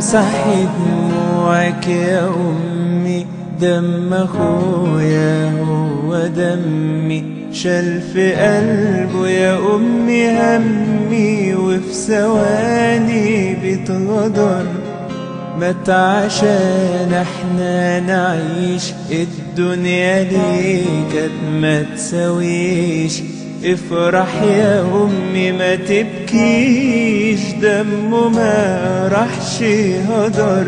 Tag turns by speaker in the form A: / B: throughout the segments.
A: امسحي دموعك يا أمي دم أخويا هو دمي. شال في قلبه يا أمي همي وفي ثواني بيتغدر مات عشان إحنا نعيش الدنيا ليك ما تساويش. افرح يا أمي ما تبكيش دمه ما راحش هدر.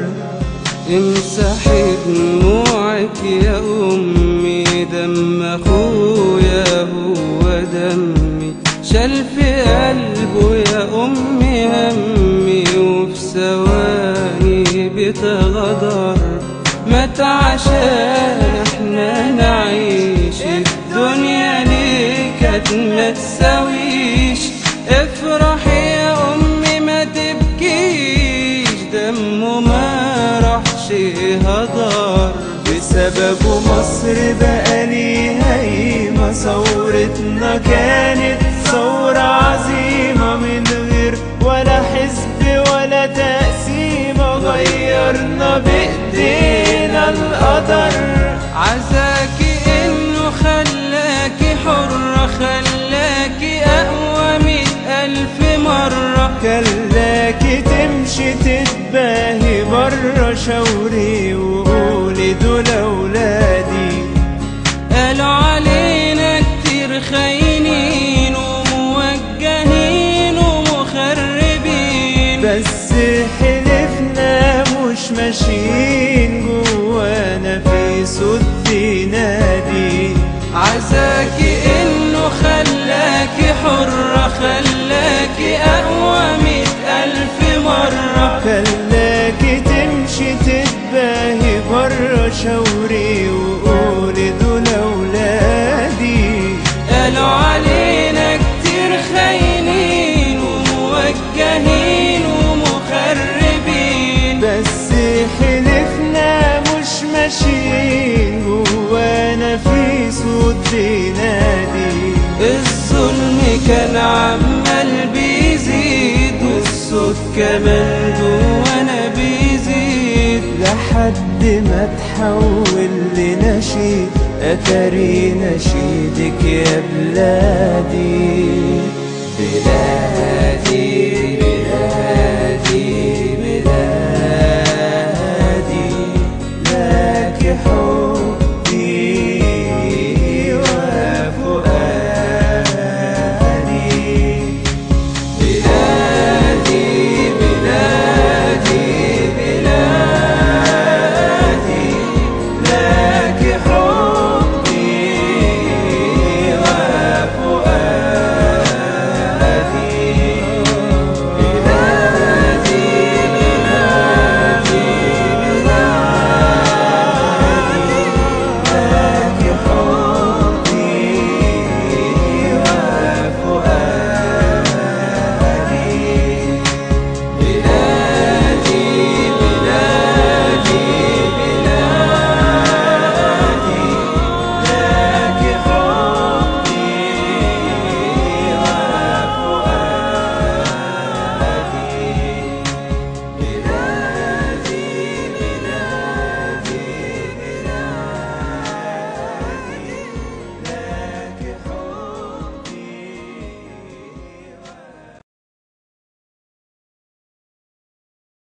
B: امسحي دموعك يا أمي دم أخويا هو دمي. شال في قلبه يا أمي همي وفي ثواني بتغدر. مات عشان إحنا نعيش الدنيا ليك ما تساويش. افرح يا أمي ما تبكيش. دمه ما راحش هدر.
A: بسببه مصر بقى ليها قيمة. ثورتنا كانت بس حلفنا مش ماشيين جوانا في صد نادي
B: عزاكي إنه خلاكي حرة خلاكي أقوى مئة ألف مرة.
A: خلاكي تمشي تتباهي ماشيين جوانا في صوت نادي.
B: الظلم كان عمال بيزيد والصوت كمان جوانا بيزيد.
A: لحد ما تحول لنشيد أتاري نشيدك يا بلادي. بلادي.